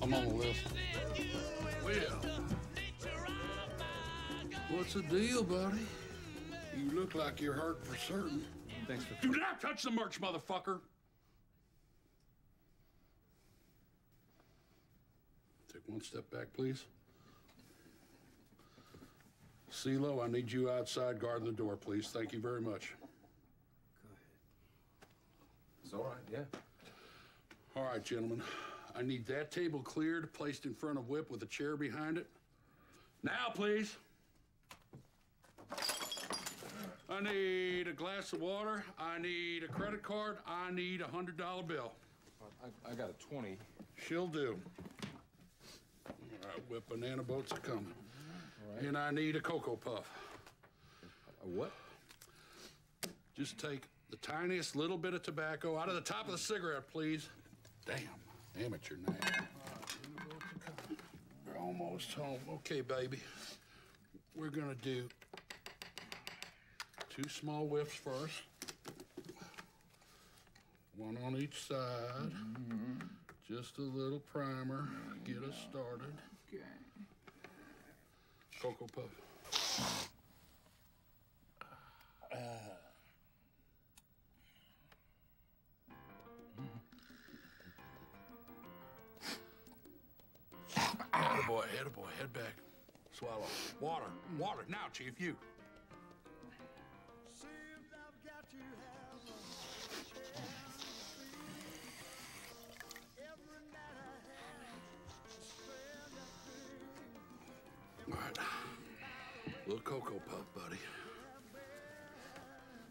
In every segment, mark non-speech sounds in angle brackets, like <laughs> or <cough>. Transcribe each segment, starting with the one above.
I'm on the list. Well, what's the deal, buddy? You look like you're hurt for certain. Thanks for. Do not touch the merch, motherfucker! Take one step back, please. CeeLo, I need you outside guarding the door, please. Thank you very much. Go ahead. It's all right, yeah. All right, gentlemen. I need that table cleared, placed in front of Whip with a chair behind it. Now, please. I need a glass of water. I need a credit card. I need a hundred dollar bill. I, I got a 20. She'll do. All right, Whip, banana boats are coming. And I need a Cocoa Puff. A what? Just take the tiniest little bit of tobacco out of the top of the cigarette, please. Damn, amateur night. We're almost home. Okay, baby. We're gonna do two small whiffs first. One on each side. Just a little primer. Get us started. Okay. Cocoa Puff. Boy, head boy, head back. Swallow. Water, water. Now, Chief, you. All right. Little Cocoa Puff, buddy.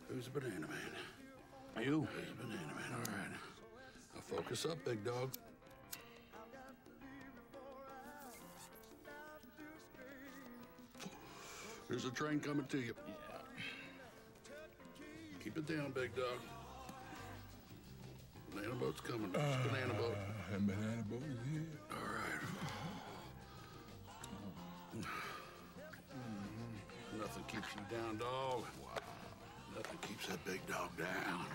Who's a banana man? You. Who's a banana man? All right. Now focus up, big dog. There's a train coming to you. Keep it down, big dog. Banana boat's coming. It's banana boat. And banana boat is here. All right. Nothing keeps you down, dog. Nothing keeps that big dog down.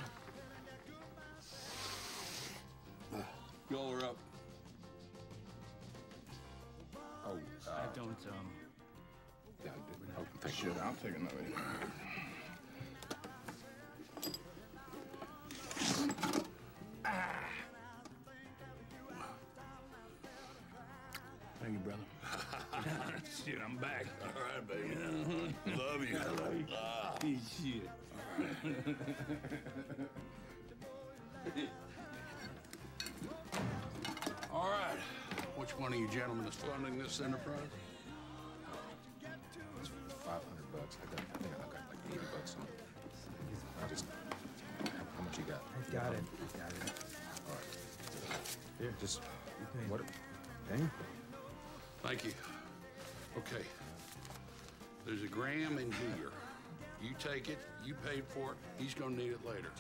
Y'all are up. Oh, uh, I don't, um. Yeah, I did. Oh, thank Shit, you. I'll take another. Thank you, brother. <laughs> Shit, I'm back. All right, baby. Love you. Ah. <laughs> Shit. <laughs> All right. Which one of you gentlemen is funding this enterprise? It's 500 bucks. I, got, I think I got like 80 bucks on it. I just. How much you got? I got it. I got it. All right. Here. Just. Okay. What? Okay. Thank you. Okay. There's a gram in here. You take it, you paid for it, he's gonna need it later.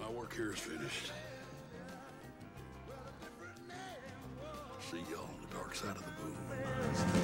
My work here is finished. See y'all on the dark side of the moon.